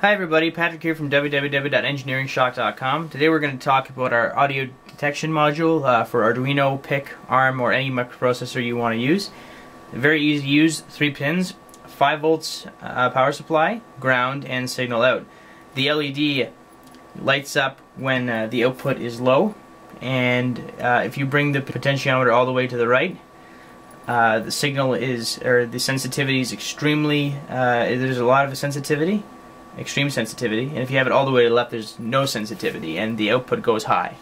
Hi everybody, Patrick here from www.engineeringshock.com. Today we're going to talk about our audio detection module uh, for Arduino, PIC, ARM, or any microprocessor you want to use. Very easy to use, three pins, 5 volts uh, power supply, ground, and signal out. The LED lights up when uh, the output is low, and uh, if you bring the potentiometer all the way to the right, uh, the signal is, or the sensitivity is extremely, uh, there's a lot of sensitivity extreme sensitivity, and if you have it all the way to the left, there's no sensitivity, and the output goes high.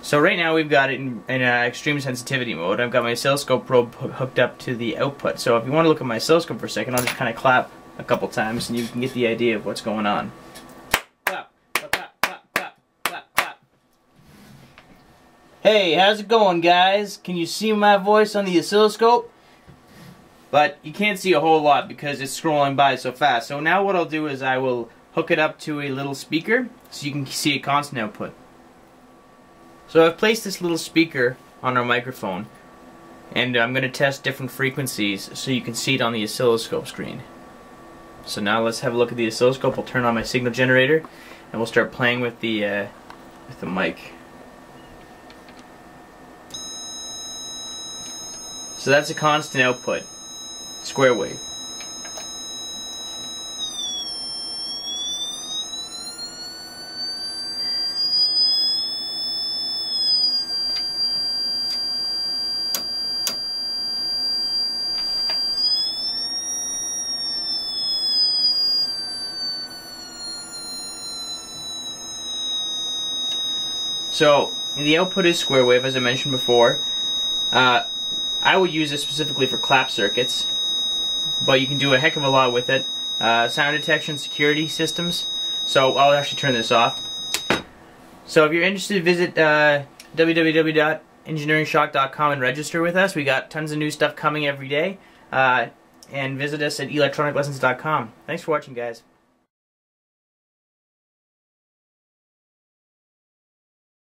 So right now we've got it in, in uh, extreme sensitivity mode. I've got my oscilloscope probe hooked up to the output. So if you want to look at my oscilloscope for a second, I'll just kind of clap a couple times, and you can get the idea of what's going on. Clap, clap, clap, clap, clap, clap. Hey, how's it going, guys? Can you see my voice on the oscilloscope? But you can't see a whole lot because it's scrolling by so fast. So now what I'll do is I will hook it up to a little speaker so you can see a constant output. So I've placed this little speaker on our microphone and I'm going to test different frequencies so you can see it on the oscilloscope screen. So now let's have a look at the oscilloscope. I'll turn on my signal generator and we'll start playing with the uh, with the mic. So that's a constant output square wave. So, the output is square wave, as I mentioned before. Uh, I would use this specifically for clap circuits but you can do a heck of a lot with it. Uh, sound detection, security systems. So I'll actually turn this off. So if you're interested, visit uh, www.engineeringshock.com and register with us. We got tons of new stuff coming every day. Uh, and visit us at electroniclessons.com. Thanks for watching, guys.